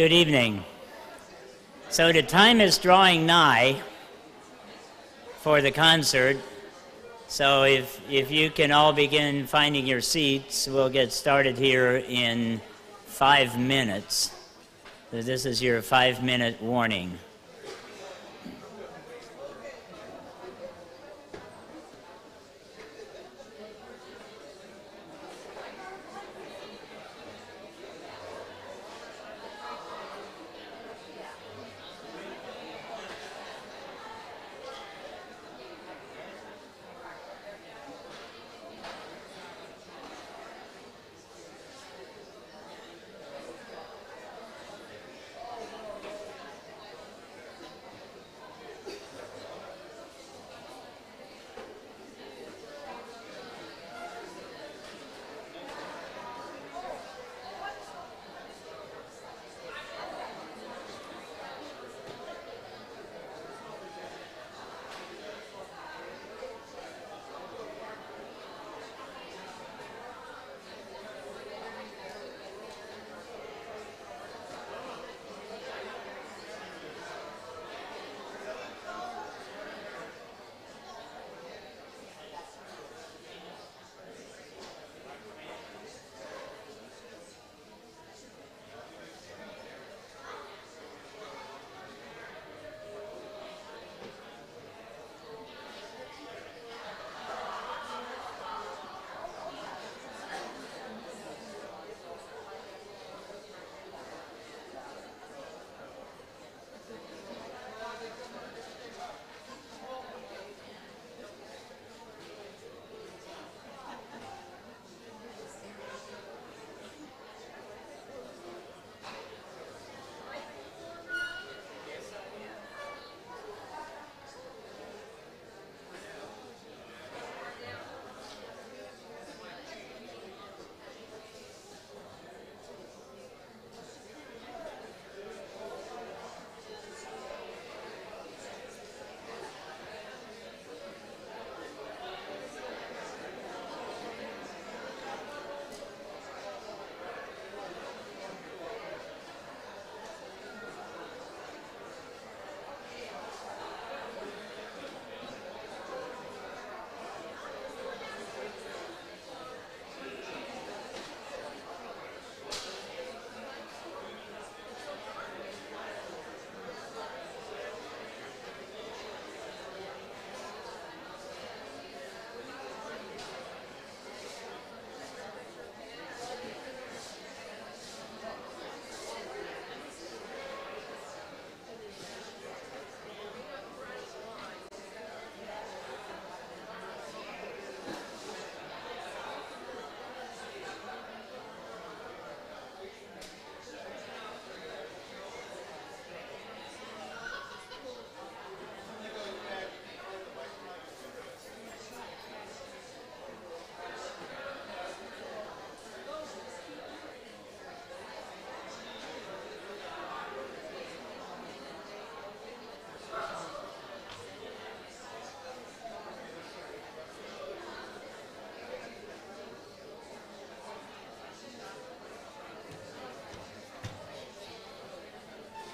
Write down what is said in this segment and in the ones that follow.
Good evening. So the time is drawing nigh for the concert. So if, if you can all begin finding your seats, we'll get started here in five minutes. So this is your five minute warning.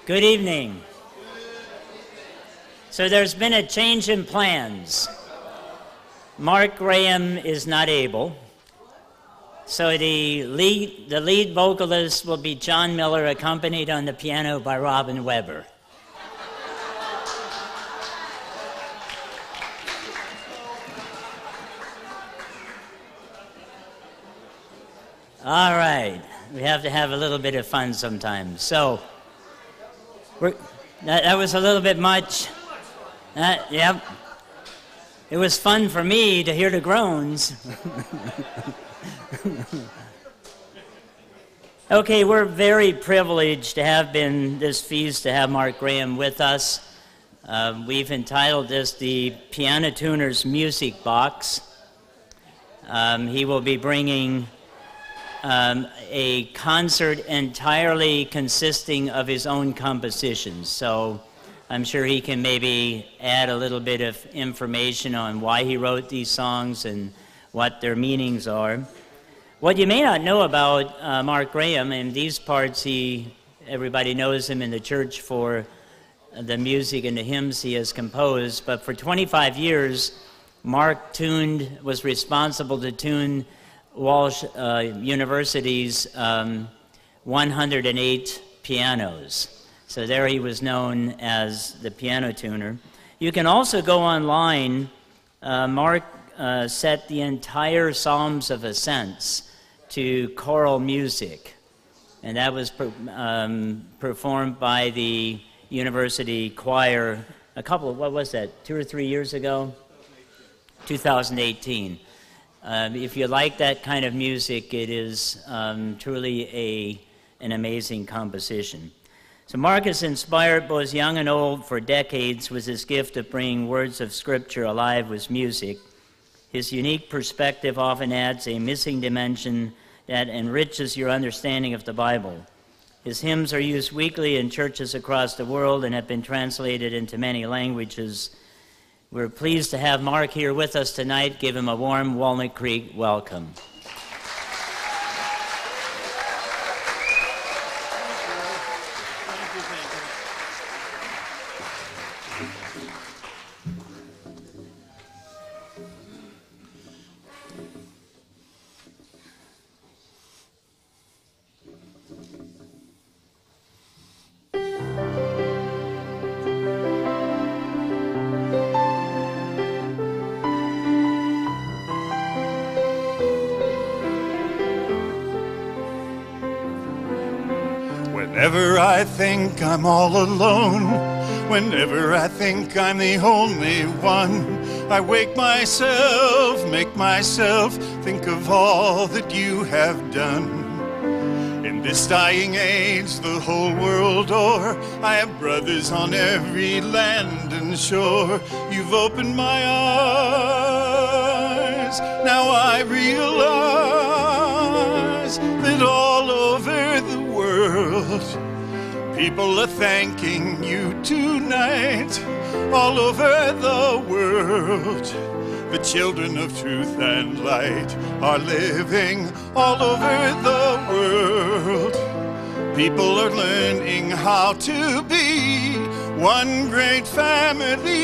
Good evening. So there's been a change in plans. Mark Graham is not able. So the lead, the lead vocalist will be John Miller, accompanied on the piano by Robin Weber. All right, we have to have a little bit of fun sometimes. So, that, that was a little bit much. That, yep. It was fun for me to hear the groans. okay, we're very privileged to have been this feast to have Mark Graham with us. Uh, we've entitled this the Piano Tuner's Music Box. Um, he will be bringing um, a concert entirely consisting of his own compositions. So I'm sure he can maybe add a little bit of information on why he wrote these songs and what their meanings are. What you may not know about uh, Mark Graham, in these parts he everybody knows him in the church for the music and the hymns he has composed. But for 25 years, Mark tuned, was responsible to tune Walsh uh, University's um, 108 pianos. So there he was known as the piano tuner. You can also go online. Uh, Mark uh, set the entire Psalms of Ascents to choral music, and that was per, um, performed by the university choir a couple of, what was that, two or three years ago? 2018. Um, if you like that kind of music, it is um, truly a, an amazing composition. So Marcus inspired both young and old for decades with his gift of bringing words of Scripture alive with music. His unique perspective often adds a missing dimension that enriches your understanding of the Bible. His hymns are used weekly in churches across the world and have been translated into many languages. We're pleased to have Mark here with us tonight. Give him a warm Walnut Creek welcome. Think I'm all alone, whenever I think I'm the only one, I wake myself, make myself think of all that you have done. In this dying age, the whole world o'er, I have brothers on every land and shore. You've opened my eyes, now I realize that all over the world, people are thanking you tonight. All over the world, the children of truth and light are living all over the world. People are learning how to be one great family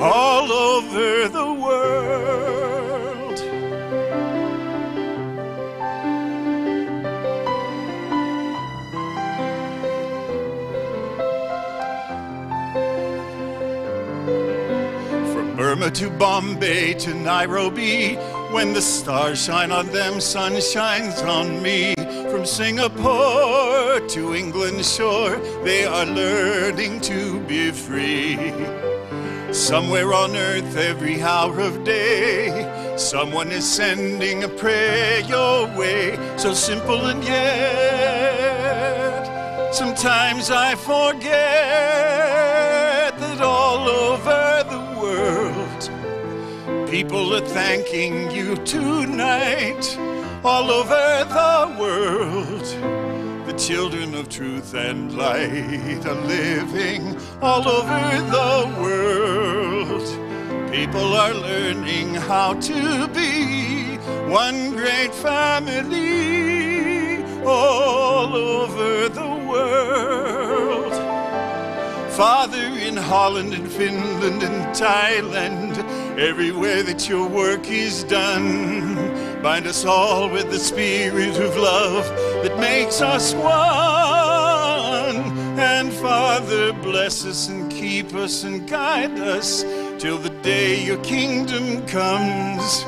all over the world. Burma to Bombay to Nairobi, when the stars shine on them, sun shines on me. From Singapore to England shore, they are learning to be free. Somewhere on earth, every hour of day, someone is sending a prayer your way, so simple and yet sometimes I forget people are thanking you tonight. All over the world, the children of truth and light are living all over the world. People are learning how to be one great family all over the world. Father, in Holland and Finland and Thailand, everywhere that your work is done, bind us all with the spirit of love that makes us one. And Father, bless us and keep us and guide us till the day your kingdom comes.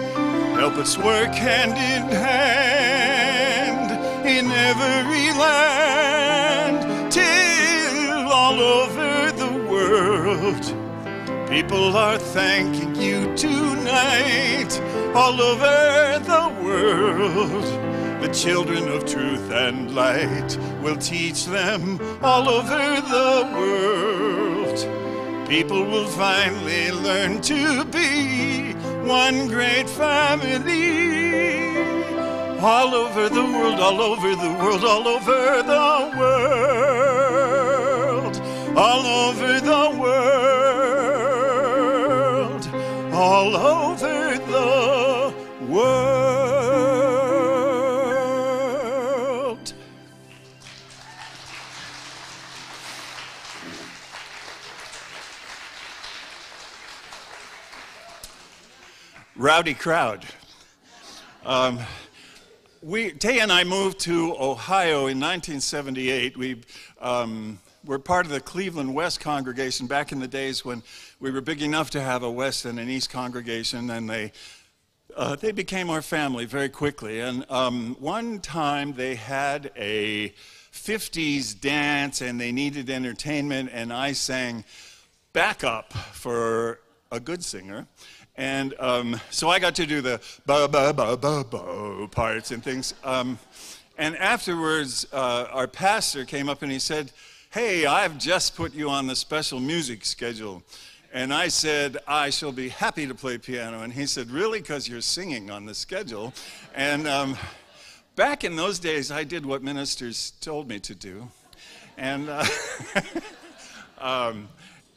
Help us work hand in hand in every land People are thanking you tonight all over the world. The children of truth and light will teach them all over the world. People will finally learn to be one great family. All over the world, all over the world, all over the world, all over the world, all over the world. Rowdy crowd. Um, we, Tay and I moved to Ohio in 1978. We um, were part of the Cleveland West congregation back in the days when we were big enough to have a West and an East congregation, and they uh, they became our family very quickly. And um, one time they had a 50s dance and they needed entertainment, and I sang backup for a good singer. And um, so I got to do the ba ba ba ba ba parts and things. Um, and afterwards, uh, our pastor came up and he said, Hey, I've just put you on the special music schedule. And I said, I shall be happy to play piano. And he said, Really? Because you're singing on the schedule. And um, back in those days, I did what ministers told me to do. And, uh, um,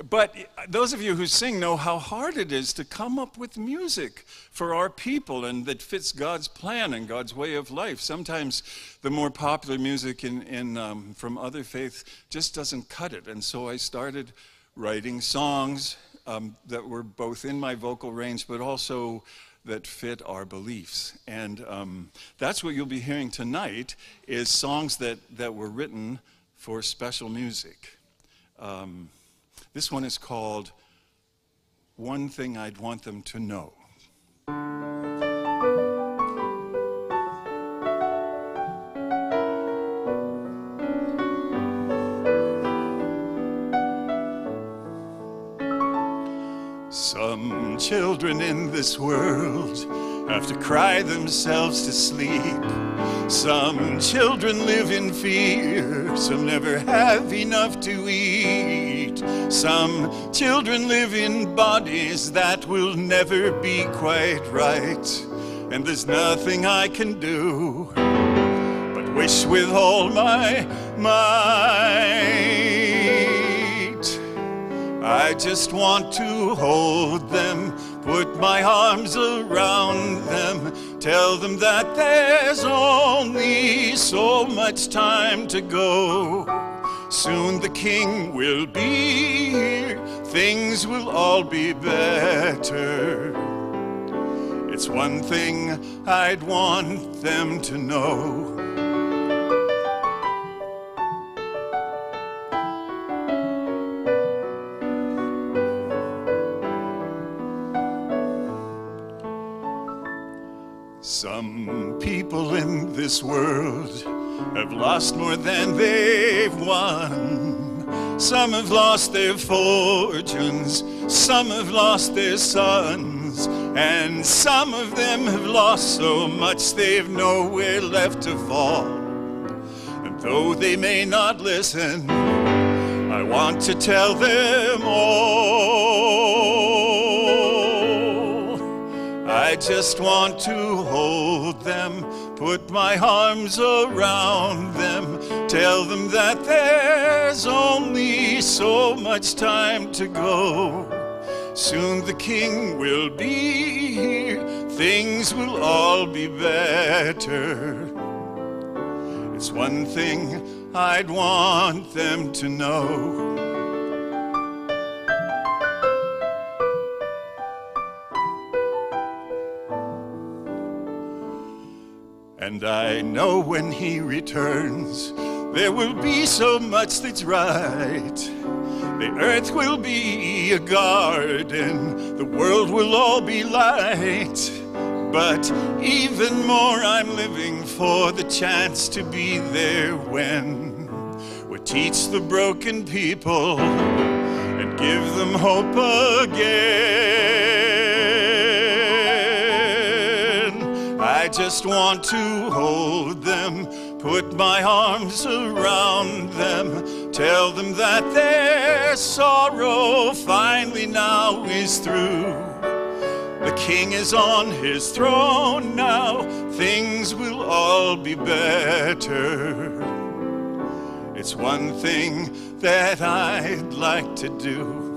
but those of you who sing know how hard it is to come up with music for our people and that fits God's plan and God's way of life. Sometimes the more popular music in, in, um, from other faiths just doesn't cut it. And so I started writing songs um, that were both in my vocal range, but also that fit our beliefs. And um, that's what you'll be hearing tonight is songs that, that were written for special music. Um, this one is called One Thing I'd Want Them to Know. Some children in this world have to cry themselves to sleep. Some children live in fear, some never have enough to eat. Some children live in bodies that will never be quite right. And there's nothing I can do but wish with all my might. I just want to hold them, put my arms around them, tell them that there's only so much time to go. Soon the king will be here, things will all be better. It's one thing I'd want them to know. Some people in this world have lost more than they've won. Some have lost their fortunes, some have lost their sons, and some of them have lost so much they've nowhere left to fall. And though they may not listen, I want to tell them all. I just want to hold them, put my arms around them, tell them that there's only so much time to go. Soon the king will be here, things will all be better. It's one thing I'd want them to know. And I know when he returns, there will be so much that's right. The earth will be a garden, the world will all be light. But even more, I'm living for the chance to be there when we teach the broken people and give them hope again. Just want to hold them, put my arms around them, tell them that their sorrow finally now is through. The king is on his throne now, things will all be better. It's one thing that I'd like to do.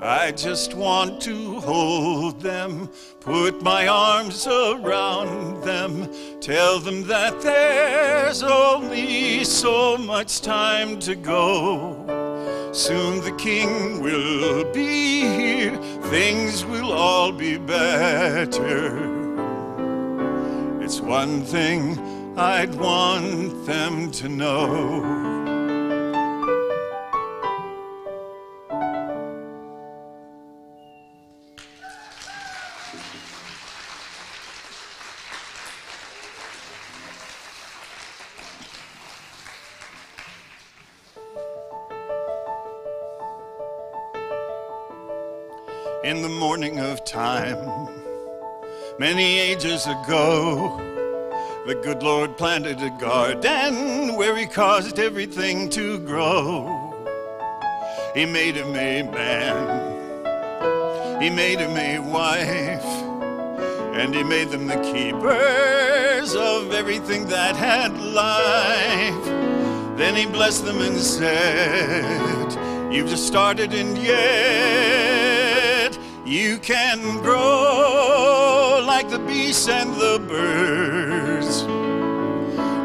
I just want to hold them, put my arms around them, tell them that there's only so much time to go. Soon the king will be here, things will all be better. It's one thing I'd want them to know. Many ages ago, the good Lord planted a garden where he caused everything to grow. He made him a man, he made him a wife, and he made them the keepers of everything that had life. Then he blessed them and said, You've just started and yet you can grow like the beasts and the birds.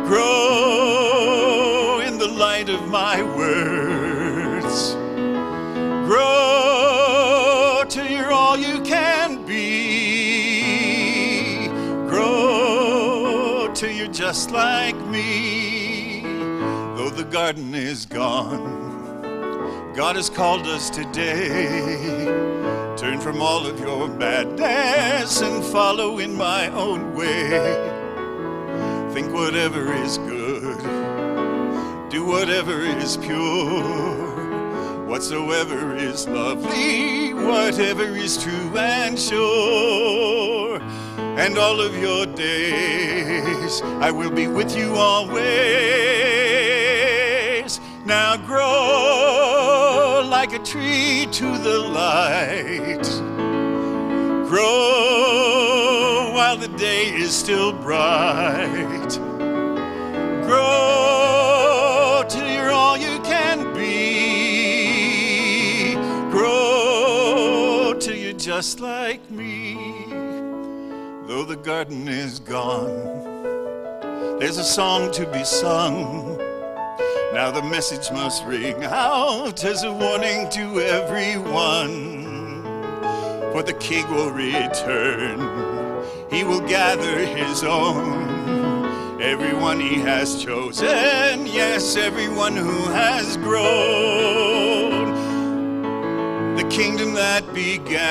Grow in the light of my words. Grow till you're all you can be. Grow till you're just like me. Though the garden is gone, God has called us today Turn from all of your madness and follow in my own way. Think whatever is good, do whatever is pure, whatsoever is lovely, whatever is true and sure. And all of your days I will be with you always. Now grow like a tree to the light. Grow while the day is still bright. Grow till you're all you can be. Grow till you're just like me. Though the garden is gone, there's a song to be sung now the message must ring out as a warning to everyone. For the king will return, he will gather his own. Everyone he has chosen, yes, everyone who has grown. The kingdom that began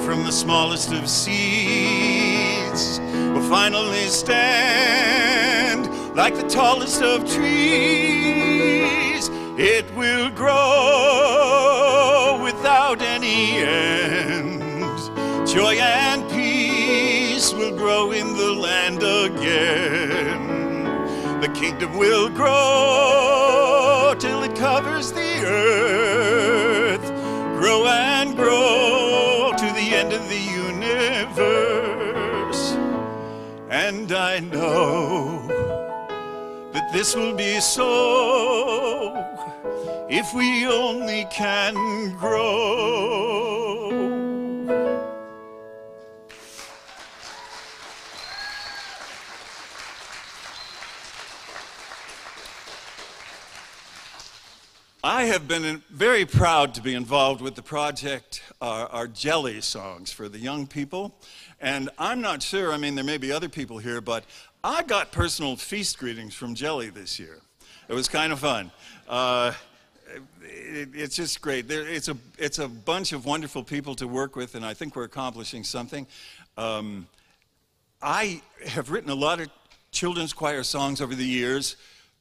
from the smallest of seeds will finally stand like the tallest of trees. It will grow without any end. Joy and peace will grow in the land again. The kingdom will grow till it covers the earth. Grow and grow to the end of the universe. And I know this will be so if we only can grow. I have been very proud to be involved with the project, our Jelly Songs for the young people. And I'm not sure, I mean, there may be other people here, but I got personal feast greetings from Jelly this year. It was kind of fun. Uh, it, it's just great. There, it's, a, it's a bunch of wonderful people to work with, and I think we're accomplishing something. Um, I have written a lot of children's choir songs over the years.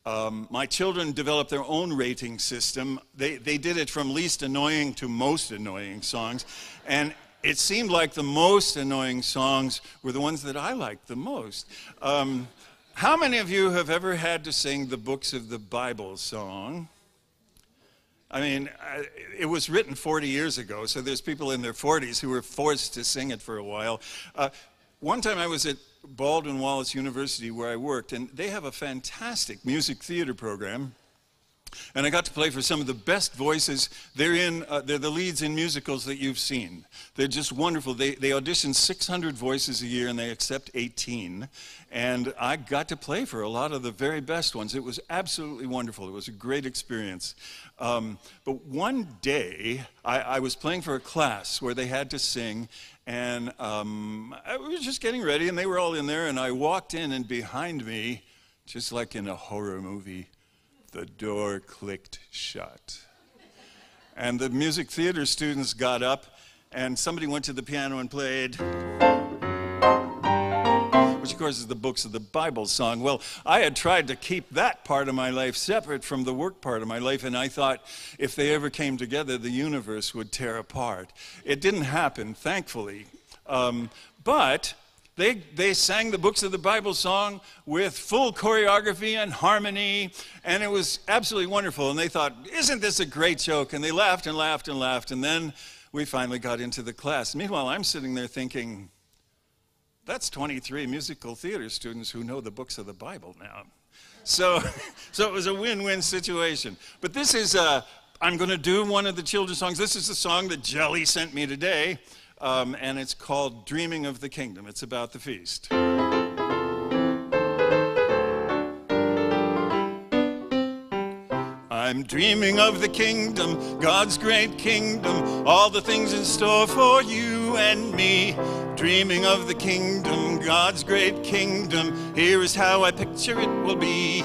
Um, my children developed their own rating system. They, they did it from least annoying to most annoying songs. And it seemed like the most annoying songs were the ones that I liked the most. Um, how many of you have ever had to sing the books of the Bible song? I mean, it was written 40 years ago, so there's people in their 40s who were forced to sing it for a while. Uh, one time I was at Baldwin Wallace University where I worked, and they have a fantastic music theater program. And I got to play for some of the best voices. They're in, uh, they're the leads in musicals that you've seen. They're just wonderful. They, they audition 600 voices a year and they accept 18. And I got to play for a lot of the very best ones. It was absolutely wonderful. It was a great experience. Um, but one day, I, I, was playing for a class where they had to sing, and um, I was just getting ready, and they were all in there, and I walked in, and behind me, just like in a horror movie, the door clicked shut. And the music theater students got up, and somebody went to the piano and played, which of course is the books of the Bible song. Well, I had tried to keep that part of my life separate from the work part of my life, and I thought if they ever came together, the universe would tear apart. It didn't happen, thankfully. Um, but they, they sang the books of the Bible song with full choreography and harmony, and it was absolutely wonderful. And they thought, Isn't this a great joke? And they laughed and laughed and laughed. And then we finally got into the class. Meanwhile, I'm sitting there thinking, That's 23 musical theater students who know the books of the Bible now. So, so it was a win win situation. But this is, uh, I'm going to do one of the children's songs. This is the song that Jelly sent me today um, and it's called Dreaming of the Kingdom. It's about the feast. I'm dreaming of the kingdom, God's great kingdom, all the things in store for you and me. Dreaming of the kingdom, God's great kingdom, here is how I picture it will be.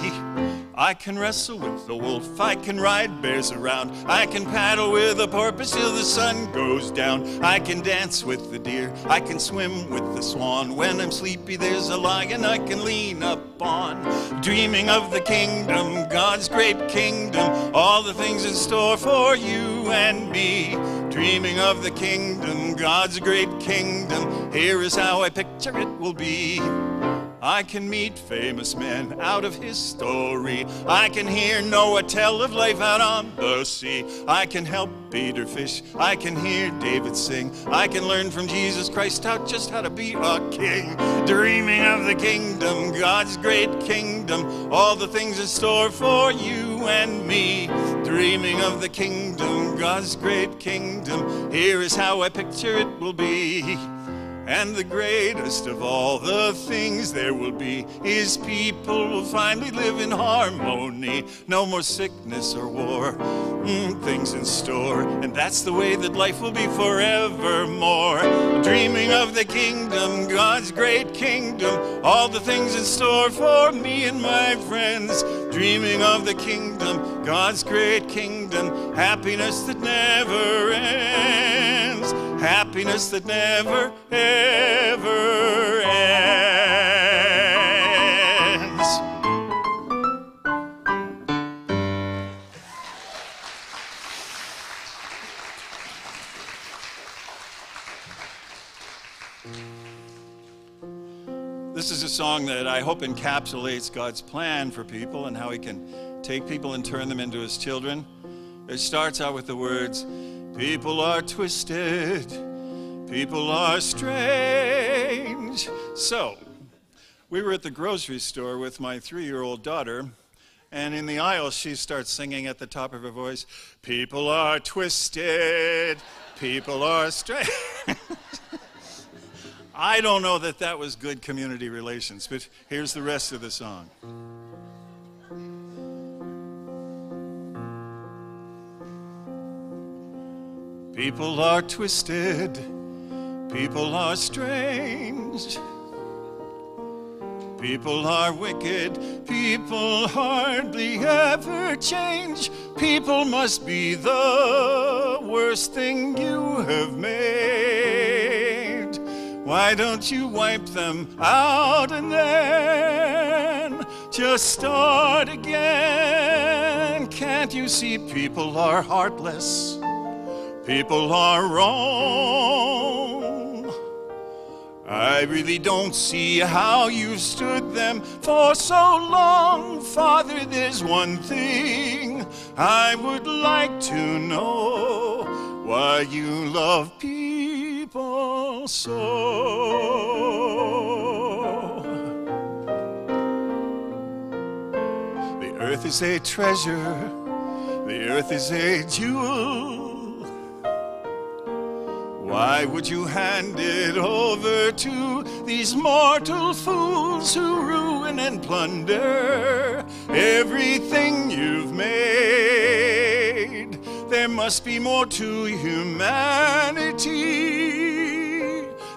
I can wrestle with the wolf, I can ride bears around, I can paddle with a porpoise till the sun goes down. I can dance with the deer, I can swim with the swan. When I'm sleepy, there's a lion I can lean upon. Dreaming of the kingdom, God's great kingdom, all the things in store for you and me. Dreaming of the kingdom, God's great kingdom, here is how I picture it will be. I can meet famous men out of his story. I can hear Noah tell of life out on the sea. I can help Peter fish. I can hear David sing. I can learn from Jesus Christ out just how to be a king. Dreaming of the kingdom, God's great kingdom, all the things in store for you and me. Dreaming of the kingdom, God's great kingdom, here is how I picture it will be. And the greatest of all the things there will be is people will finally live in harmony. No more sickness or war, mm, things in store. And that's the way that life will be forevermore. Dreaming of the kingdom, God's great kingdom, all the things in store for me and my friends. Dreaming of the kingdom, God's great kingdom, happiness that never ends happiness that never, ever ends. This is a song that I hope encapsulates God's plan for people and how He can take people and turn them into His children. It starts out with the words, People are twisted, people are strange. So, we were at the grocery store with my three year old daughter, and in the aisle, she starts singing at the top of her voice People are twisted, people are strange. I don't know that that was good community relations, but here's the rest of the song. People are twisted, people are strange. People are wicked, people hardly ever change. People must be the worst thing you have made. Why don't you wipe them out and then just start again? Can't you see people are heartless? People are wrong. I really don't see how you've stood them for so long. Father, there's one thing I would like to know why you love people so. The earth is a treasure The earth is a jewel. Why would you hand it over to these mortal fools who ruin and plunder everything you've made? There must be more to humanity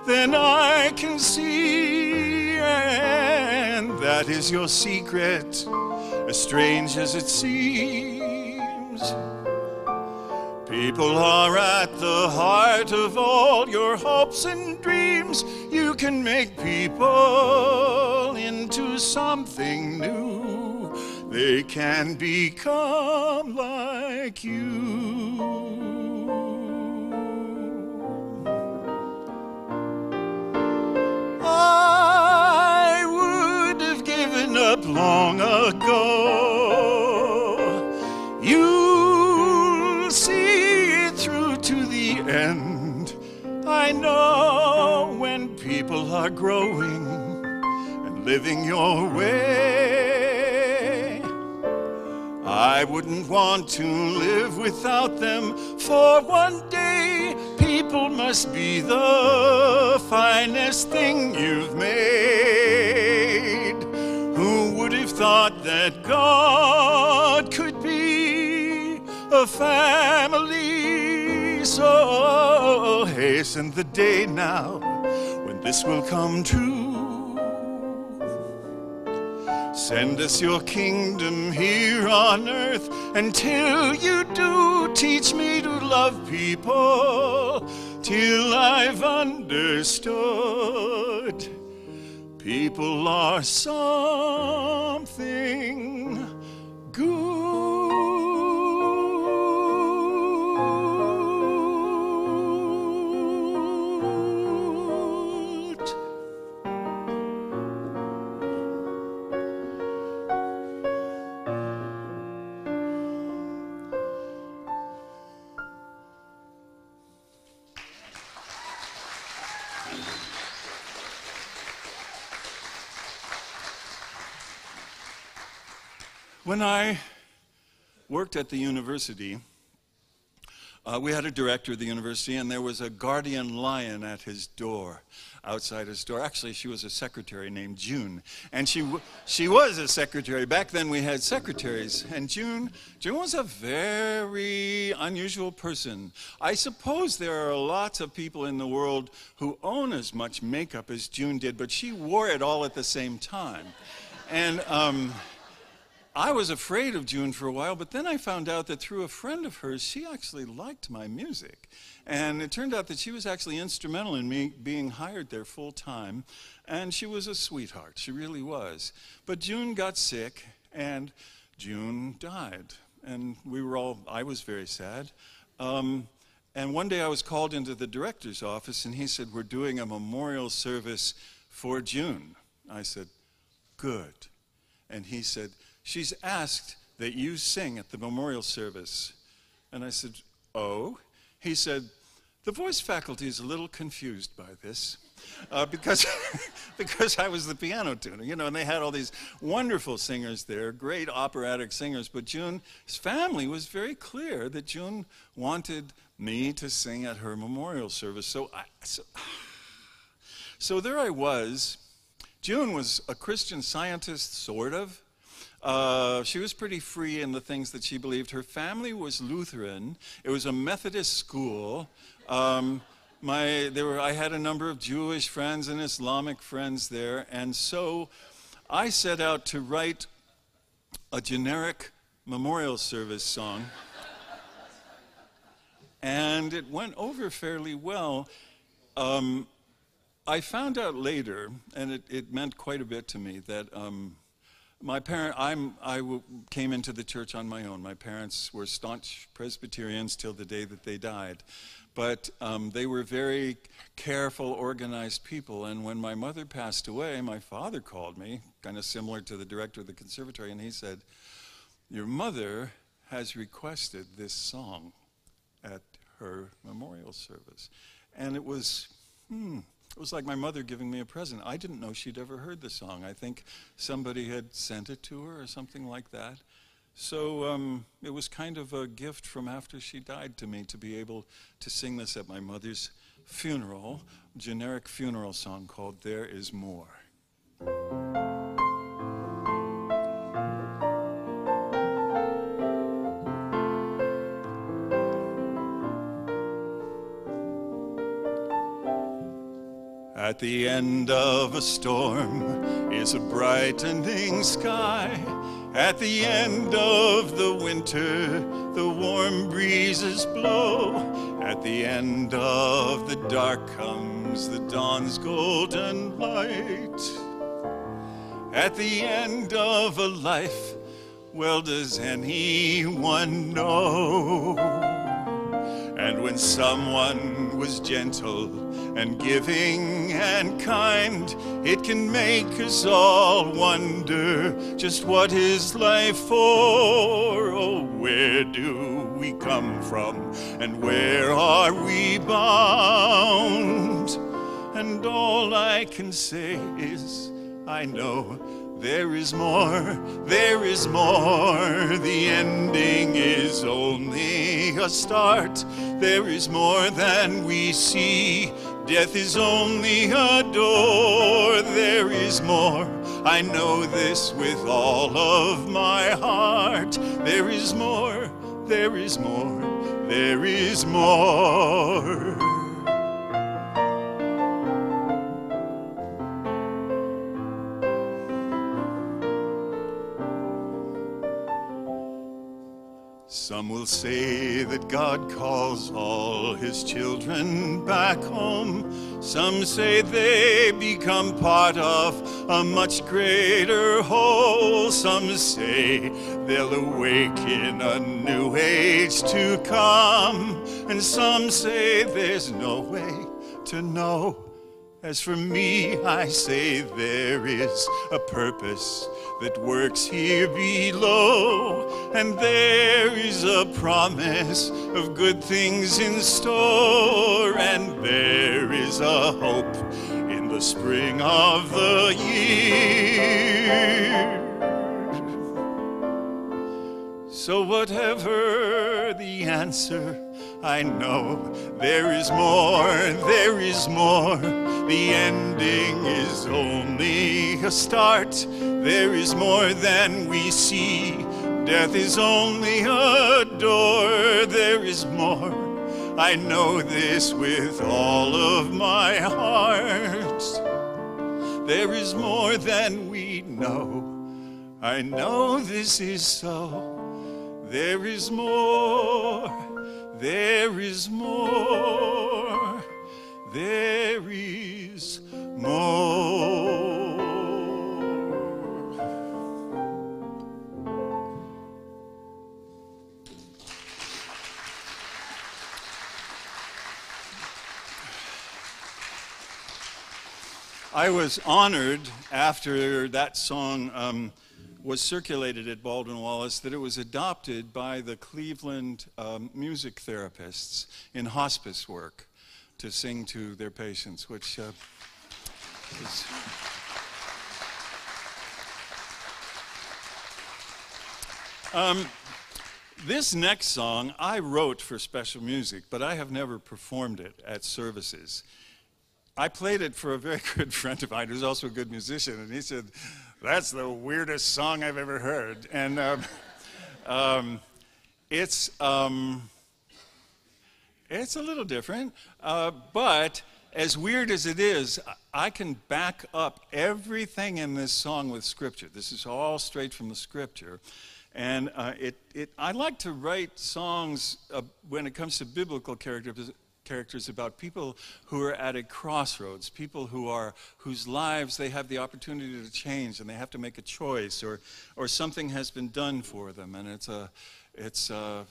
than I can see, and that is your secret, as strange as it seems. People are at the heart of all your hopes and dreams. You can make people into something new. They can become like you. I would have given up long ago. I know when people are growing and living your way. I wouldn't want to live without them for one day. People must be the finest thing you've made. Who would have thought that God could be a family? So hasten the day now when this will come true. Send us your kingdom here on earth. Until you do, teach me to love people till I've understood. People are something good. When I worked at the university, uh, we had a director of the university, and there was a guardian lion at his door, outside his door. Actually, she was a secretary named June, and she she was a secretary. Back then, we had secretaries, and June June was a very unusual person. I suppose there are lots of people in the world who own as much makeup as June did, but she wore it all at the same time, and. Um, I was afraid of June for a while, but then I found out that through a friend of hers, she actually liked my music. And it turned out that she was actually instrumental in me being hired there full time. And she was a sweetheart, she really was. But June got sick, and June died. And we were all, I was very sad. Um, and one day I was called into the director's office, and he said, We're doing a memorial service for June. I said, Good. And he said, She's asked that you sing at the memorial service. And I said, Oh? He said, The voice faculty is a little confused by this. Uh, because, because I was the piano tuner, you know, and they had all these wonderful singers there, great operatic singers. But June's family was very clear that June wanted me to sing at her memorial service. So, I, so, so there I was. June was a Christian scientist, sort of. Uh, she was pretty free in the things that she believed. Her family was Lutheran. It was a Methodist school. Um, my, there were, I had a number of Jewish friends and Islamic friends there, and so I set out to write a generic memorial service song, and it went over fairly well. Um, I found out later, and it, it, meant quite a bit to me, that um, my parent, I'm, I w- came into the church on my own. My parents were staunch Presbyterians till the day that they died. But um, they were very careful, organized people. And when my mother passed away, my father called me, kind of similar to the director of the conservatory, and he said, Your mother has requested this song at her memorial service. And it was, hmm, it was like my mother giving me a present. I didn't know she'd ever heard the song. I think somebody had sent it to her or something like that. So um, it was kind of a gift from after she died to me to be able to sing this at my mother's funeral, generic funeral song called There Is More. At the end of a storm is a brightening sky. At the end of the winter, the warm breezes blow. At the end of the dark comes the dawn's golden light. At the end of a life, well, does anyone know? And when someone was gentle and giving and kind, it can make us all wonder just what is life for? Oh, where do we come from and where are we bound? And all I can say is, I know there is more, there is more. The ending is only a start. There is more than we see. Death is only a door. There is more. I know this with all of my heart. There is more, there is more, there is more. Some will say that God calls all his children back home. Some say they become part of a much greater whole. Some say they'll awake in a new age to come. And some say there's no way to know. As for me, I say there is a purpose that works here below, and there is a promise of good things in store, and there is a hope in the spring of the year. So, whatever the answer, I know there is more, there is more. The ending is only a start. There is more than we see. Death is only a door. There is more. I know this with all of my heart. There is more than we know. I know this is so. There is more. There is more. There is more. I was honored after that song um, was circulated at Baldwin Wallace that it was adopted by the Cleveland um, music therapists in hospice work to sing to their patients, which uh, is. Um, this next song I wrote for special music, but I have never performed it at services. I played it for a very good friend of mine who's also a good musician, and he said, That's the weirdest song I've ever heard. And um, um, it's, um, it's a little different, uh, but as weird as it is, I can back up everything in this song with scripture. This is all straight from the scripture. And uh, it, it, I like to write songs uh, when it comes to biblical characters, characters about people who are at a crossroads, people who are whose lives they have the opportunity to change and they have to make a choice, or or something has been done for them, and it's a it's a,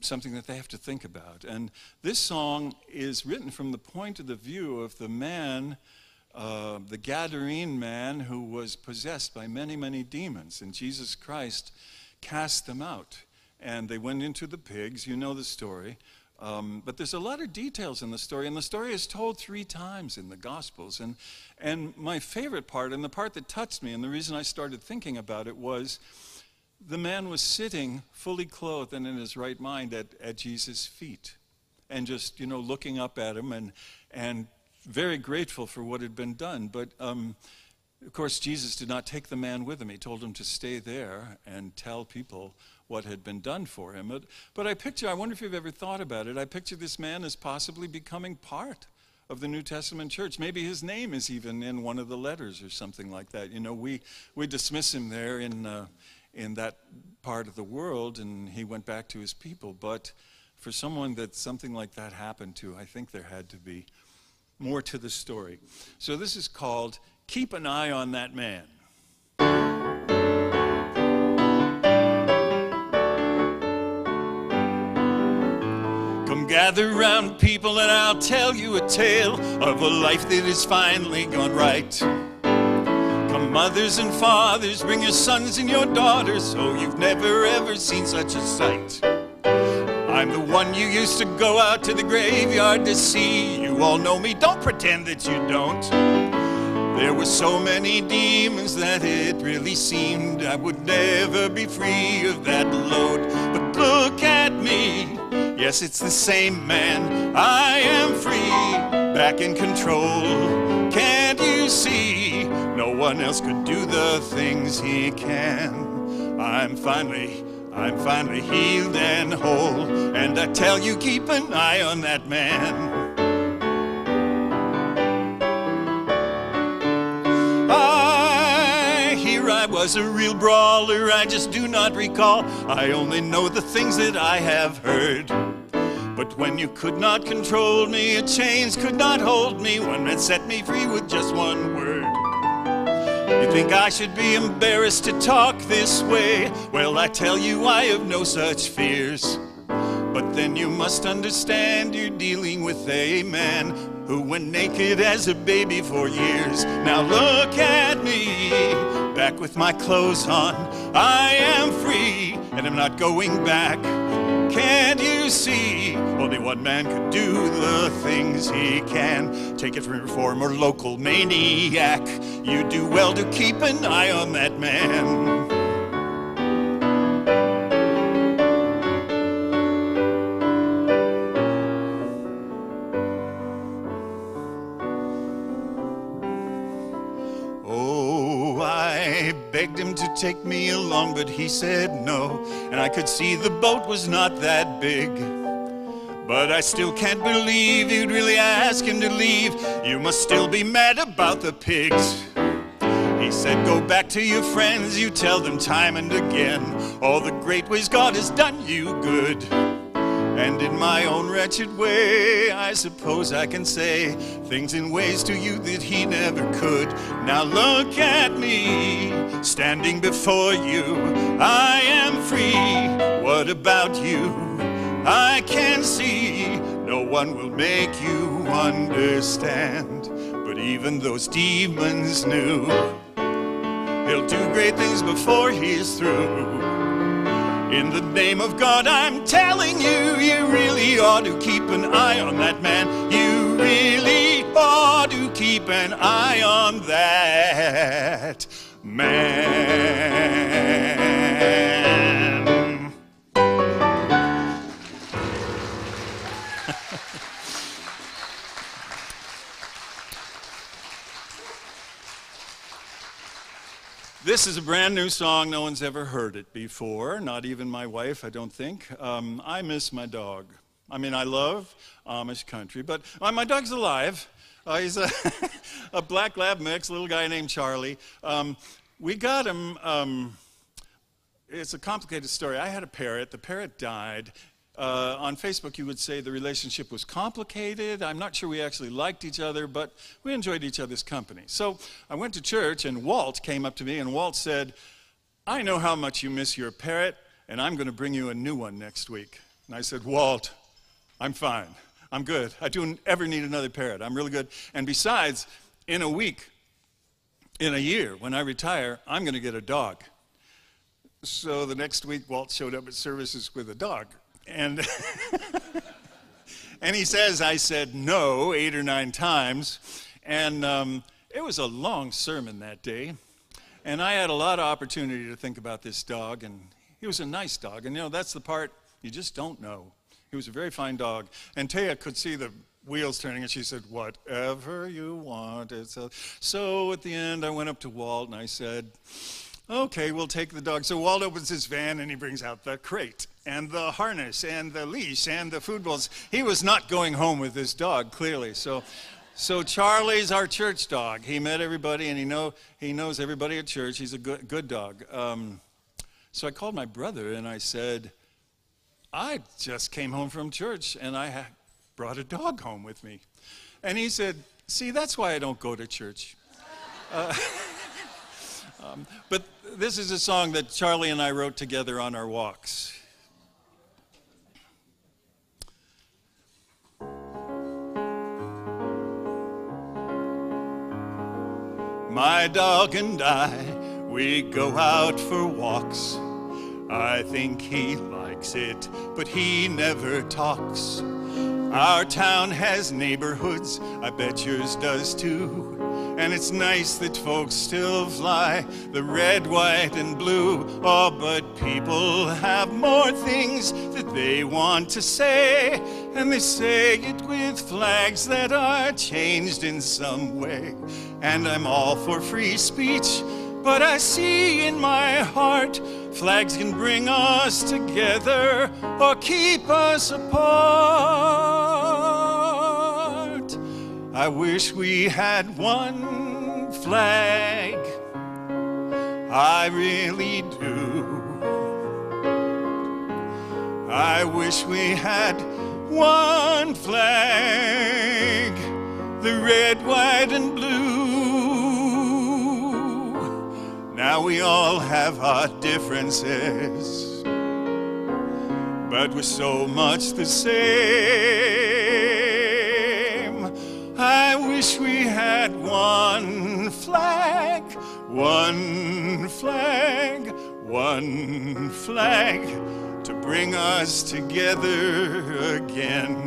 something that they have to think about. And this song is written from the point of the view of the man. Uh, the Gadarene man who was possessed by many, many demons, and Jesus Christ cast them out. And they went into the pigs. You know the story. Um, but there's a lot of details in the story, and the story is told three times in the Gospels. And, and my favorite part, and the part that touched me, and the reason I started thinking about it was the man was sitting fully clothed and in his right mind at, at Jesus' feet and just, you know, looking up at him and, and very grateful for what had been done. But um, of course, Jesus did not take the man with him. He told him to stay there and tell people what had been done for him. But, but I picture, I wonder if you've ever thought about it, I picture this man as possibly becoming part of the New Testament church. Maybe his name is even in one of the letters or something like that. You know, we, we dismiss him there in, uh, in that part of the world and he went back to his people. But for someone that something like that happened to, I think there had to be more to the story. So this is called Keep an Eye on That Man. Come gather round people and I'll tell you a tale of a life that has finally gone right. Mothers and fathers, bring your sons and your daughters, oh you've never ever seen such a sight. I'm the one you used to go out to the graveyard to see. You all know me, don't pretend that you don't. There were so many demons that it really seemed I would never be free of that load. But look at me, yes, it's the same man. I am free, back in control. Can't you see? No one else could do the things he can. I'm finally I'm finally healed and whole, and I tell you, keep an eye on that man. I, here I was a real brawler, I just do not recall. I only know the things that I have heard. But when you could not control me, a chains could not hold me, one man set me free with just one word. You think I should be embarrassed to talk this way? Well, I tell you, I have no such fears. But then you must understand you're dealing with a man who went naked as a baby for years. Now look at me, back with my clothes on. I am free, and I'm not going back. Can't you see? Only one man could do the things he can. Take it from a former local maniac. You do well to keep an eye on that man. Take me along, but he said no. And I could see the boat was not that big. But I still can't believe you'd really ask him to leave. You must still be mad about the pigs. He said, Go back to your friends, you tell them time and again all the great ways God has done you good. And in my own wretched way, I suppose I can say things in ways to you that he never could. Now look at me, standing before you. I am free. What about you? I can see no one will make you understand. But even those demons knew he'll do great things before he's through. In the name of God, I'm telling you, you really ought to keep an eye on that man. You really ought to keep an eye on that man. This is a brand new song. No one's ever heard it before, not even my wife, I don't think. Um, I miss my dog. I mean, I love Amish country, but uh, my dog's alive. Uh, he's a, a, black lab mix, little guy named Charlie. Um, we got him. Um, it's a complicated story. I had a parrot. The parrot died, uh, on Facebook, you would say the relationship was complicated. I'm not sure we actually liked each other, but we enjoyed each other's company. So I went to church, and Walt came up to me, and Walt said, I know how much you miss your parrot, and I'm going to bring you a new one next week. And I said, Walt, I'm fine. I'm good. I don't ever need another parrot. I'm really good. And besides, in a week, in a year, when I retire, I'm going to get a dog. So the next week, Walt showed up at services with a dog. And, and he says, I said no eight or nine times. And um, it was a long sermon that day. And I had a lot of opportunity to think about this dog, and he was a nice dog. And you know, that's the part you just don't know. He was a very fine dog. And Taya could see the wheels turning, and she said, Whatever you want. So at the end, I went up to Walt and I said, Okay, we'll take the dog. So Walt opens his van and he brings out the crate and the harness and the leash and the food bowls. He was not going home with this dog, clearly. So, so Charlie's our church dog. He met everybody and he know he knows everybody at church. He's a good good dog. Um, so I called my brother and I said, I just came home from church and I brought a dog home with me. And he said, See, that's why I don't go to church. Uh, um, but this is a song that Charlie and I wrote together on our walks. My dog and I, we go out for walks. I think he likes it, but he never talks. Our town has neighborhoods, I bet yours does too. And it's nice that folks still fly the red, white, and blue. Oh, but people have more things that they want to say. And they say it with flags that are changed in some way. And I'm all for free speech, but I see in my heart flags can bring us together or keep us apart. I wish we had one flag. I really do. I wish we had one flag, the red, white, and blue. Now we all have our differences, but we're so much the same. I wish we had one flag, one flag, one flag to bring us together again.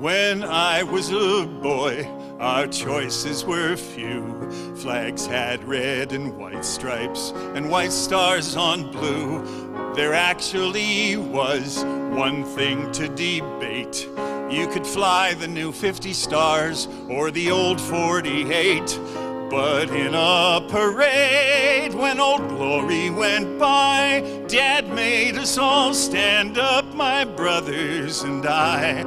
When I was a boy, our choices were few. Flags had red and white stripes and white stars on blue. There actually was one thing to debate. You could fly the new 50 stars or the old 48. But in a parade, when Old Glory went by, Dad made us all stand up, my brothers and I.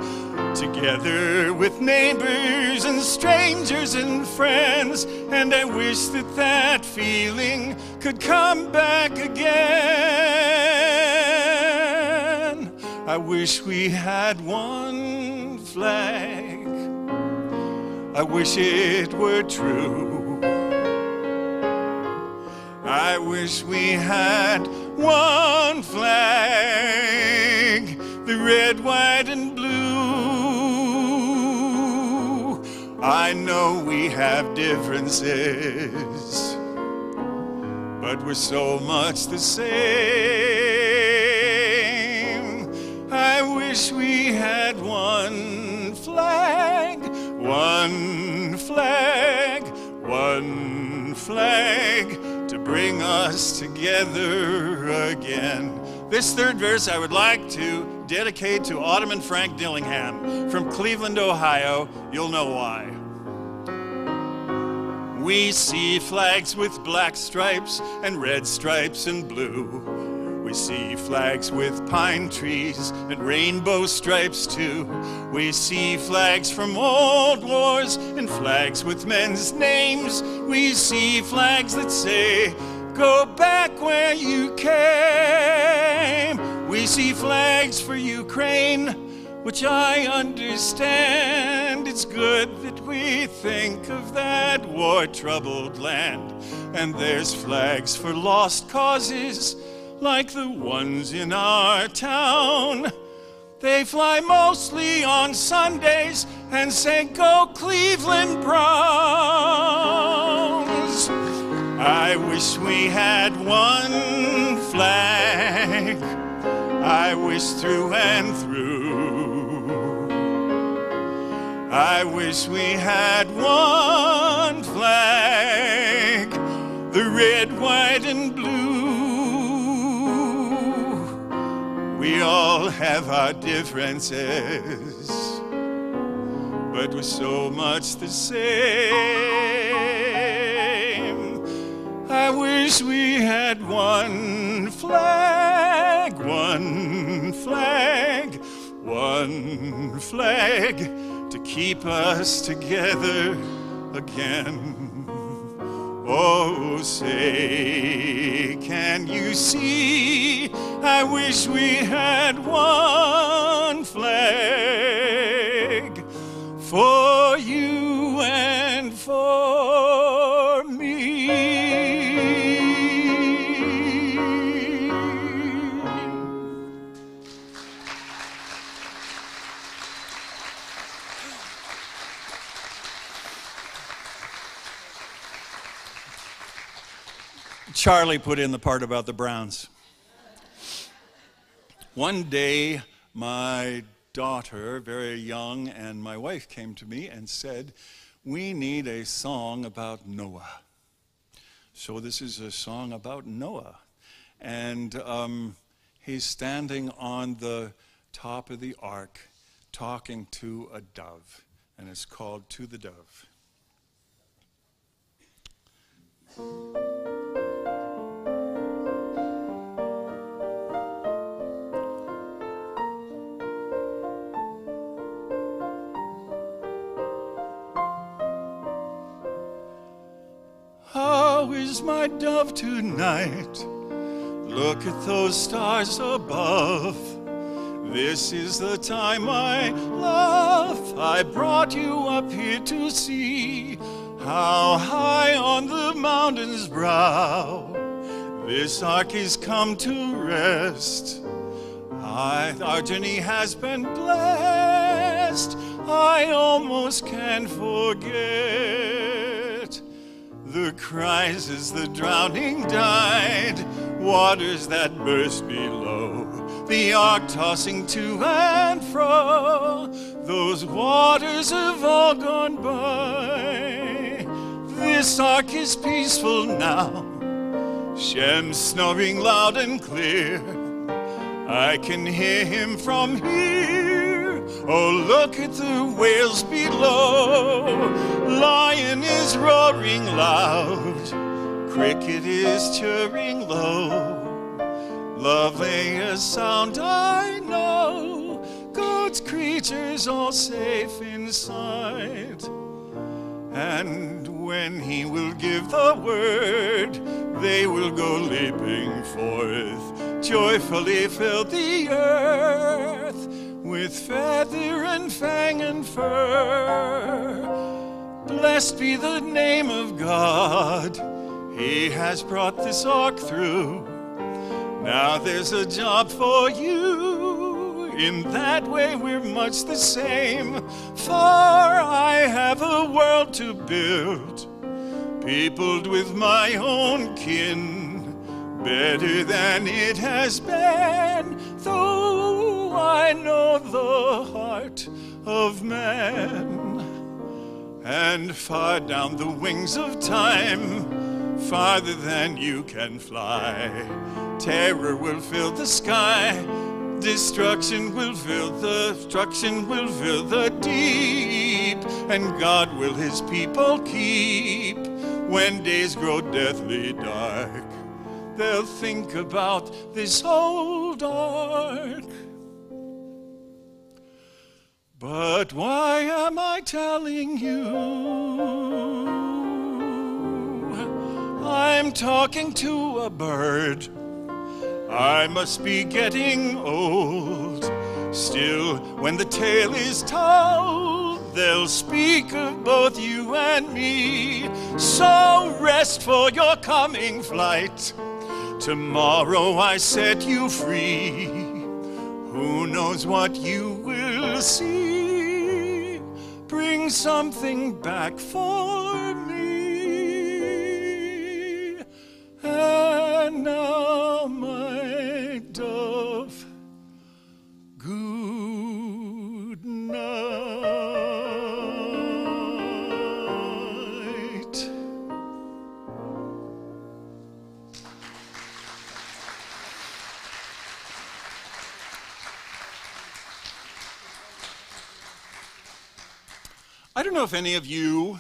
Together with neighbors and strangers and friends, and I wish that that feeling could come back again. I wish we had one flag. I wish it were true. I wish we had one flag, the red, white, and blue. I know we have differences, but we're so much the same. Wish we had one flag, one flag, one flag to bring us together again. This third verse I would like to dedicate to and Frank Dillingham from Cleveland, Ohio. You'll know why. We see flags with black stripes and red stripes and blue. We see flags with pine trees and rainbow stripes too. We see flags from old wars and flags with men's names. We see flags that say, Go back where you came. We see flags for Ukraine, which I understand. It's good that we think of that war troubled land. And there's flags for lost causes like the ones in our town. They fly mostly on Sundays and say, Go Cleveland Browns. I wish we had one flag. I wish through and through. I wish we had one flag, the red, white, and blue. We all have our differences, but we're so much the same. I wish we had one flag, one flag, one flag to keep us together again. Oh, say, can you see? I wish we had one flag for you and for Charlie put in the part about the Browns. One day, my daughter, very young, and my wife came to me and said, We need a song about Noah. So, this is a song about Noah. And um, he's standing on the top of the ark talking to a dove, and it's called To the Dove. Is my dove tonight? Look at those stars above. This is the time, my love, I brought you up here to see how high on the mountain's brow this ark is come to rest. I, our journey has been blessed. I almost can't forget the cries as the drowning died, waters that burst below, the ark tossing to and fro. Those waters have all gone by. This ark is peaceful now. Shem snoring loud and clear. I can hear him from here. Oh, look at the whales below. Lion is roaring loud. Cricket is chirring low. Lovely a sound I know. God's creatures all safe inside. And when he will give the word, they will go leaping forth, joyfully fill the earth with feather and fang and fur. Blessed be the name of God, he has brought this ark through. Now there's a job for you. In that way, we're much the same. For I have a world to build, peopled with my own kin, better than it has been. Though I know the heart of man, and far down the wings of time, farther than you can fly, terror will fill the sky. Destruction will fill the destruction will fill the deep, and God will his people keep when days grow deathly dark. They'll think about this old ark. But why am I telling you? I'm talking to a bird. I must be getting old. Still, when the tale is told, they'll speak of both you and me. So rest for your coming flight. Tomorrow I set you free. Who knows what you will see? Bring something back for me. And now, my don't know if any of you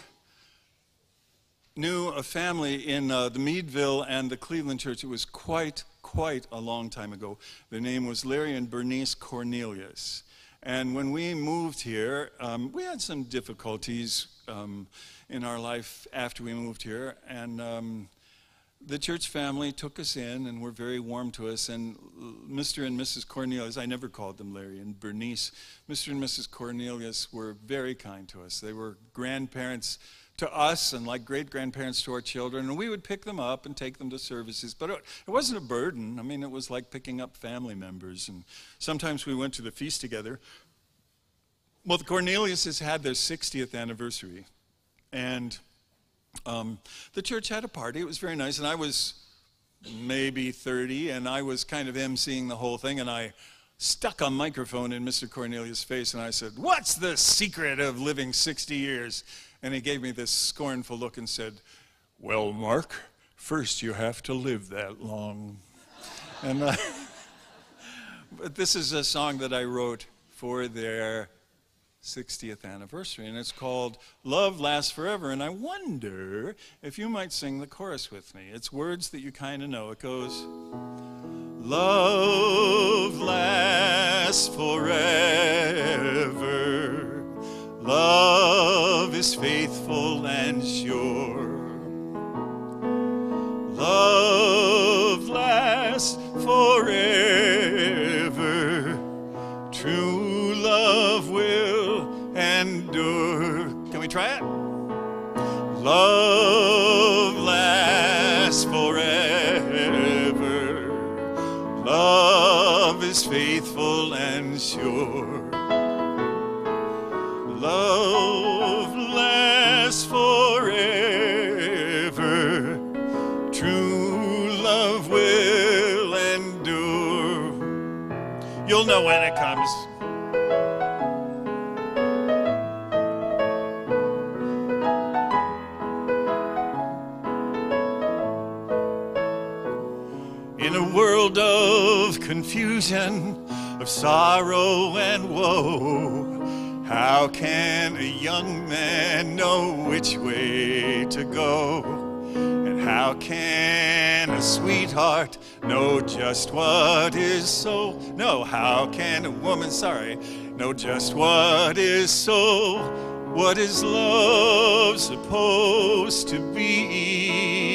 knew a family in uh, the Meadville and the Cleveland church. It was quite, quite a long time ago. Their name was Larry and Bernice Cornelius. And when we moved here, um, we had some difficulties um, in our life after we moved here. And um, the church family took us in and were very warm to us. And Mr. and Mrs. Cornelius, I never called them Larry and Bernice, Mr. and Mrs. Cornelius were very kind to us. They were grandparents to us and like great grandparents to our children. And we would pick them up and take them to services. But it, it wasn't a burden. I mean, it was like picking up family members. And sometimes we went to the feast together. Well, the Corneliuses had their 60th anniversary. And um, the church had a party. It was very nice. And I was maybe 30, and I was kind of emceeing the whole thing. And I stuck a microphone in Mr. Cornelius' face, and I said, What's the secret of living 60 years? And he gave me this scornful look and said, Well, Mark, first you have to live that long. and uh, but this is a song that I wrote for their 60th anniversary, and it's called Love Lasts Forever. And I wonder if you might sing the chorus with me. It's words that you kind of know. It goes, Love lasts forever. Love is faithful and sure. Try it? Love lasts forever. Love is faithful and sure. Love lasts forever. True love will endure. You'll know when it confusion, of sorrow and woe, how can a young man know which way to go? And how can a sweetheart know just what is so? No, how can a woman, sorry, know just what is so? What is love supposed to be?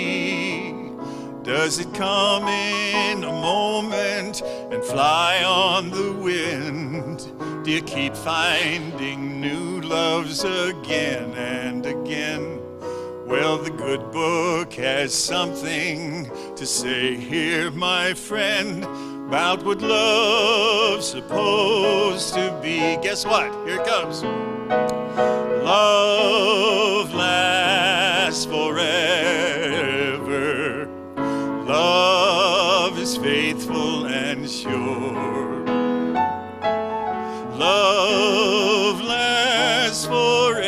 Does it come in a moment and fly on the wind? Do you keep finding new loves again and again? Well, the good book has something to say here, my friend, about what love's supposed to be. Guess what? Here it comes. Love lasts forever. Love is faithful and sure. Love lasts forever.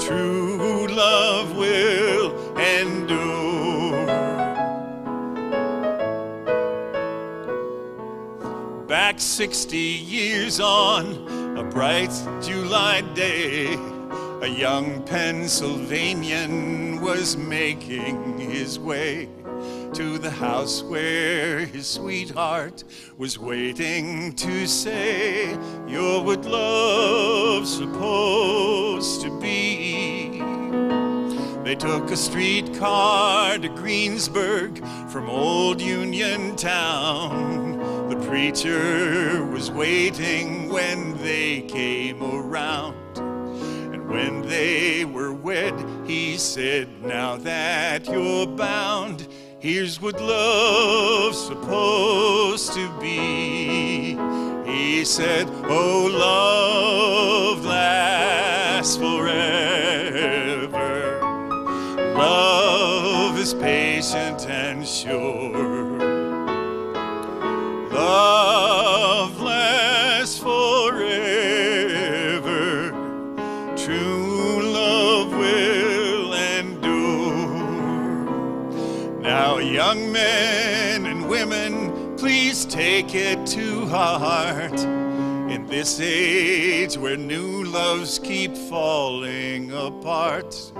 True love will endure. Back 60 years on a bright July day, a young Pennsylvanian was making his way to the house where his sweetheart was waiting to say, You're what love's supposed to be. They took a streetcar to Greensburg from old Uniontown. The preacher was waiting when they came around. When they were wed, he said, Now that you're bound, here's what love's supposed to be. He said, Oh, love lasts forever. Love is patient and sure. Love young men and women, please take it to heart. In this age where new loves keep falling apart,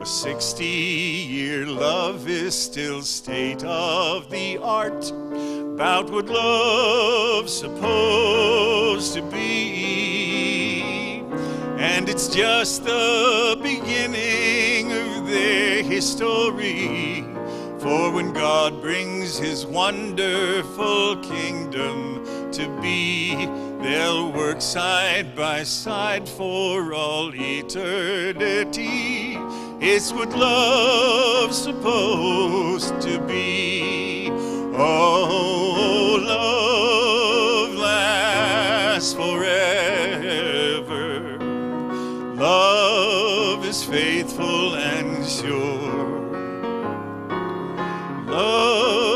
a 60 year love is still state of the art about what love's supposed to be. And it's just the beginning of their history. For when God brings his wonderful kingdom to be, they'll work side by side for all eternity. It's what love's supposed to be. Oh, love lasts forever. Love is faithful and sure. Love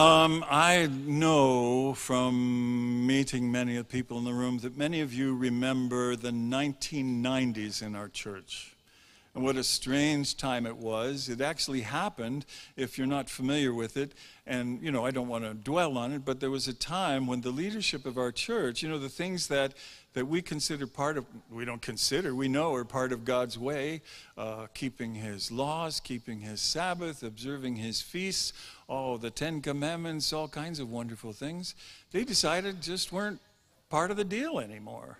Um, I know from meeting many of the people in the room that many of you remember the 1990s in our church. And what a strange time it was. It actually happened, if you're not familiar with it, and you know, I don't want to dwell on it, but there was a time when the leadership of our church, you know, the things that that we consider part of, we don't consider, we know are part of God's way, uh, keeping His laws, keeping His Sabbath, observing His feasts, all the Ten Commandments, all kinds of wonderful things. They decided just weren't part of the deal anymore.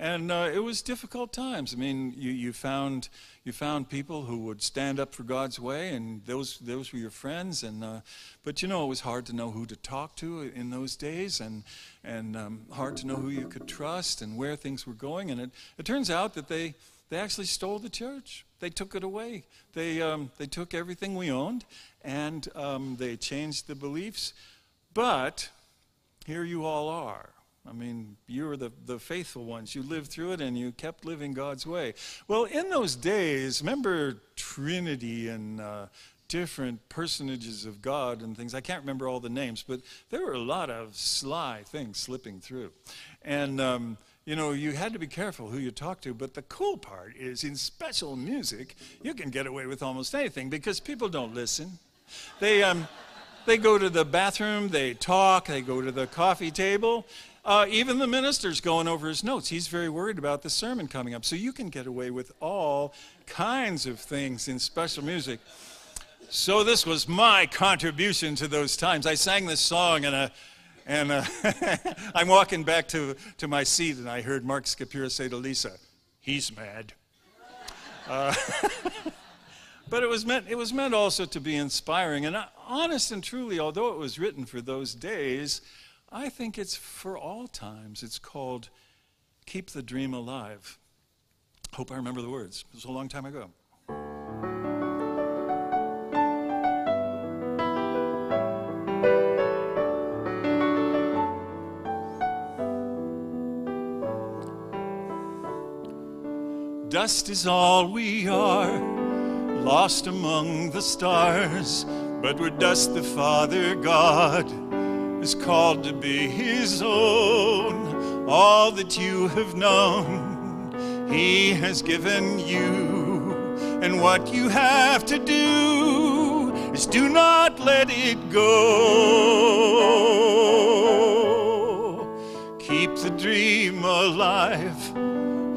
And uh, it was difficult times. I mean, you, you, found, you found people who would stand up for God's way, and those, those were your friends. And, uh, but you know, it was hard to know who to talk to in those days, and, and um, hard to know who you could trust and where things were going. And it, it turns out that they, they actually stole the church. They took it away. They, um, they took everything we owned, and um, they changed the beliefs. But here you all are. I mean, you were the, the faithful ones. You lived through it and you kept living God's way. Well, in those days, remember Trinity and uh, different personages of God and things. I can't remember all the names, but there were a lot of sly things slipping through. And, um, you know, you had to be careful who you talk to. But the cool part is in special music, you can get away with almost anything because people don't listen. They, um, they go to the bathroom, they talk, they go to the coffee table. Uh, even the minister's going over his notes. He's very worried about the sermon coming up. So you can get away with all kinds of things in special music. So this was my contribution to those times. I sang this song and, uh, and uh, I'm walking back to, to my seat and I heard Mark Scapira say to Lisa, he's mad. Uh, but it was, meant, it was meant also to be inspiring. And honest and truly, although it was written for those days, I think it's for all times. It's called Keep the Dream Alive. Hope I remember the words. It was a long time ago. Dust is all we are, lost among the stars, but we're dust the Father God is called to be his own. All that you have known, he has given you. And what you have to do is do not let it go. Keep the dream alive,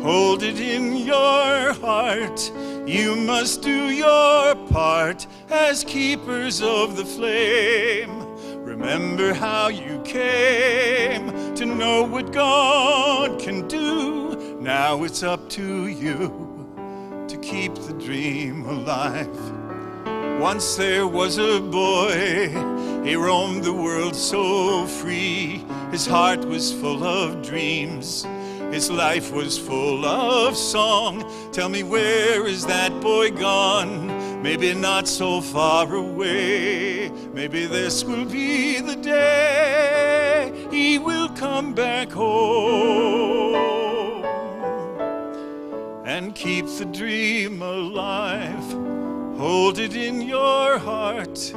hold it in your heart. You must do your part as keepers of the flame. Remember how you came to know what God can do. Now it's up to you to keep the dream alive. Once there was a boy, he roamed the world so free. His heart was full of dreams, his life was full of song. Tell me, where is that boy gone? Maybe not so far away. Maybe this will be the day he will come back home and keep the dream alive. Hold it in your heart.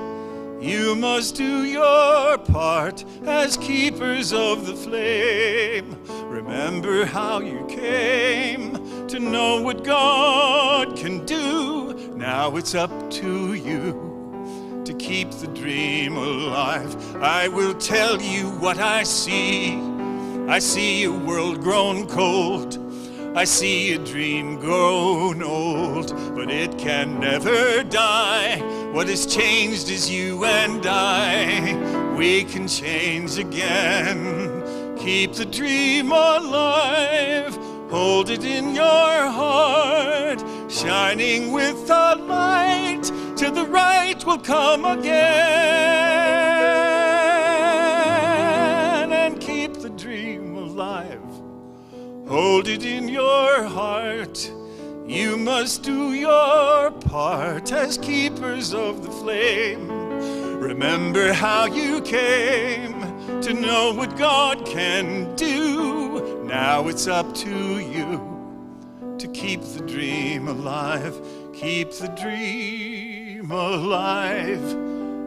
You must do your part as keepers of the flame. Remember how you came to know what God can do. Now it's up to you to keep the dream alive. I will tell you what I see. I see a world grown cold. I see a dream grown old, but it can never die. What has changed is you and I. We can change again. Keep the dream alive. Hold it in your heart, shining with the light. To the right will come again. And keep the dream alive. Hold it in your heart. You must do your part as keepers of the flame. Remember how you came to know what God can do. Now it's up to you to keep the dream alive. Keep the dream alive.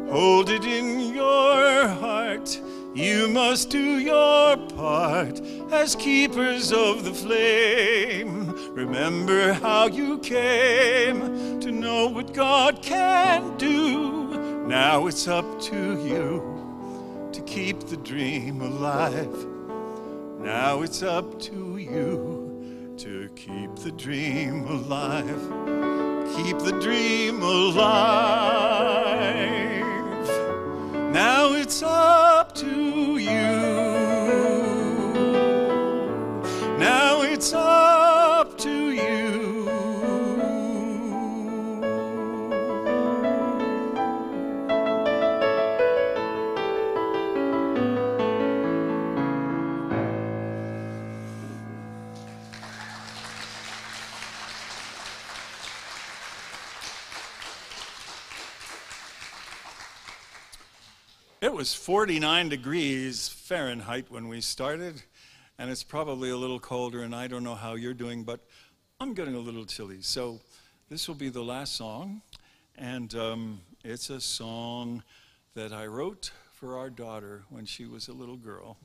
Hold it in your heart. You must do your part as keepers of the flame. Remember how you came to know what God can do. Now it's up to you to keep the dream alive. Now it's up to you to keep the dream alive. Keep the dream alive. Now it's up to you. Now it's up was 49 degrees Fahrenheit when we started, and it's probably a little colder, and I don't know how you're doing, but I'm getting a little chilly. So this will be the last song, and um, it's a song that I wrote for our daughter when she was a little girl.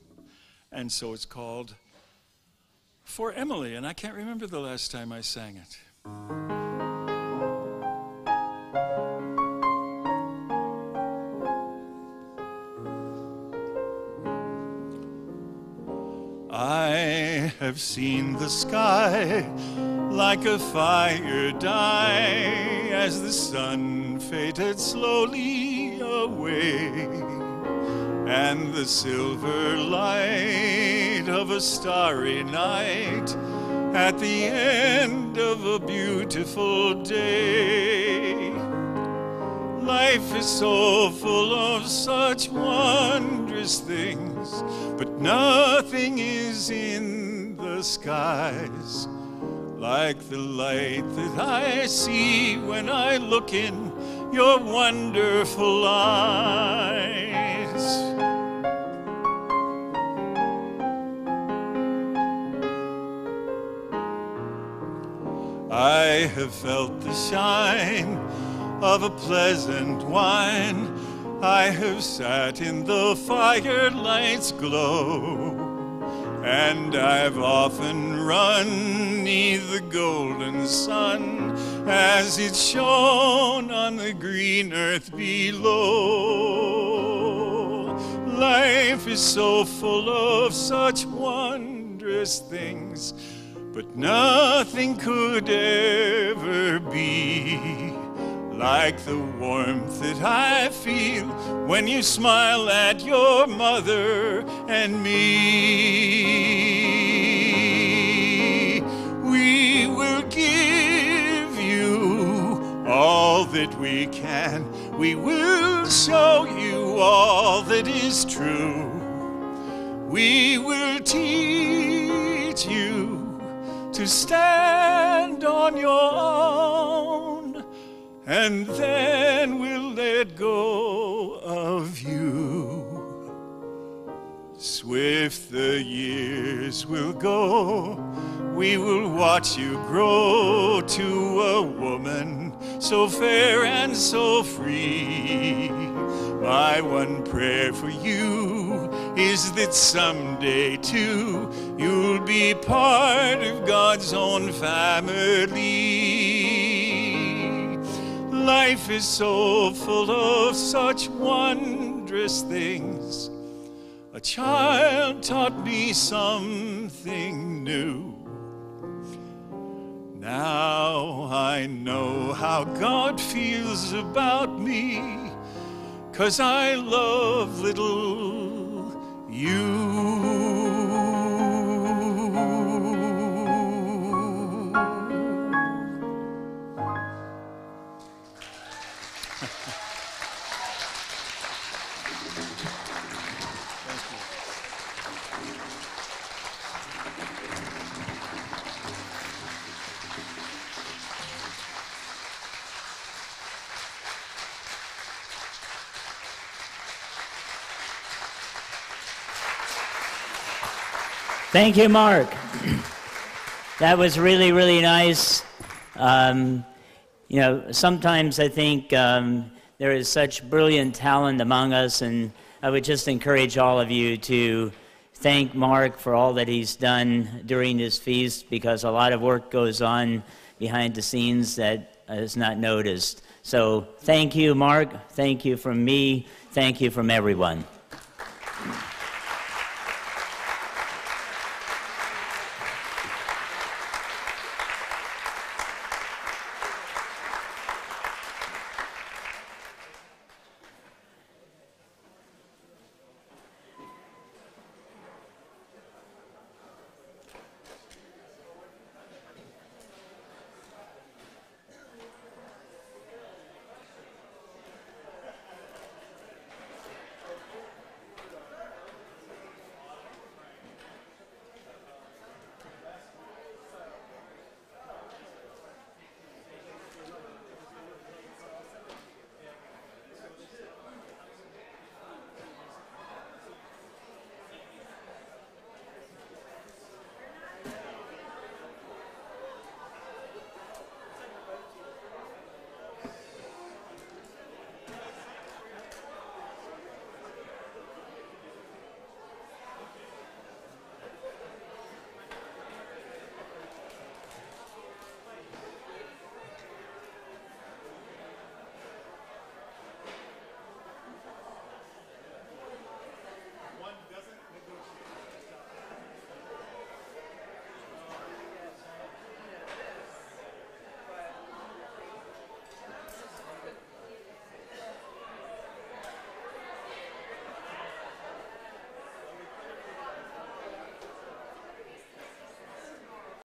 And so it's called For Emily, and I can't remember the last time I sang it. I have seen the sky like a fire die as the sun faded slowly away, and the silver light of a starry night at the end of a beautiful day. Life is so full of such wondrous things, but nothing is in the skies like the light that I see when I look in your wonderful eyes. I have felt the shine of a pleasant wine. I have sat in the firelight's glow, and I've often run neath the golden sun as it shone on the green earth below. Life is so full of such wondrous things, but nothing could ever be like the warmth that I feel when you smile at your mother and me. We will give you all that we can. We will show you all that is true. We will teach you to stand on your own and then we'll let go of you. Swift the years will go, we will watch you grow to a woman so fair and so free. My one prayer for you is that someday too you'll be part of God's own family. Life is so full of such wondrous things. A child taught me something new. Now I know how God feels about me, cause I love little you. Thank you, Mark. that was really, really nice. Um, you know, sometimes I think um, there is such brilliant talent among us, and I would just encourage all of you to thank Mark for all that he's done during this feast because a lot of work goes on behind the scenes that is not noticed. So thank you, Mark. Thank you from me. Thank you from everyone.